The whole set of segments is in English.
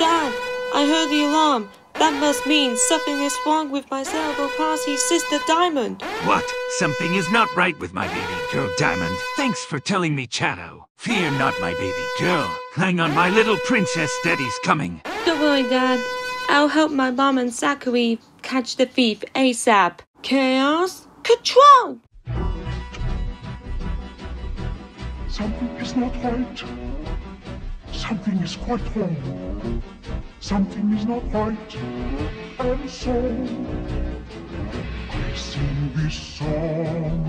Dad, I heard the alarm. That must mean something is wrong with my cerebral palsy sister Diamond. What? Something is not right with my baby girl, Diamond. Thanks for telling me, Shadow. Fear not, my baby girl. Hang on, my little princess Daddy's coming. Don't worry, Dad. I'll help my mom and Zachary catch the thief ASAP. Chaos Control! Something is not right. Something is quite wrong. Something is not right. And so I sing this song.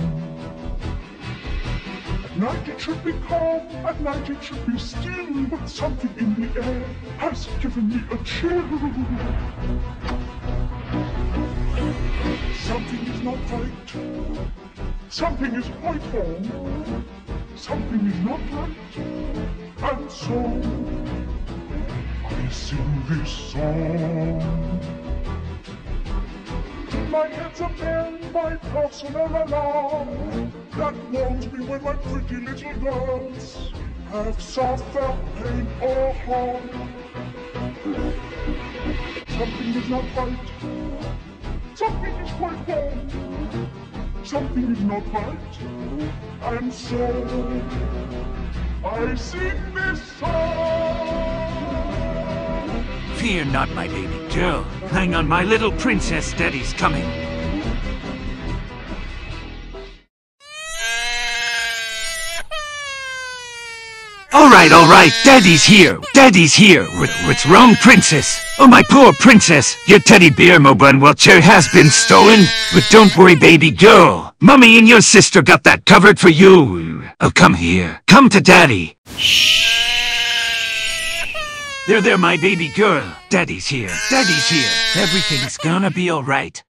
At night it should be calm, at night it should be still, but something in the air has given me a chill. Something is not right. Something is quite wrong. Something is not right. And so I sing this song. My head's a bell, my personal alarm that warns me when my pretty little girls have suffered pain or harm. Something is not right. Something is quite wrong. Something is not right. And so I sing this song. Fear not, my baby girl. Hang on, my little princess Daddy's coming. Alright, alright, Daddy's here. Daddy's here. What's wrong, princess? Oh, my poor princess. Your teddy bear, Mobun Wiltshire, has been stolen. But don't worry, baby girl. Mummy and your sister got that covered for you. Oh, come here. Come to Daddy. There, there, my baby girl. Daddy's here. Daddy's here. Everything's gonna be alright.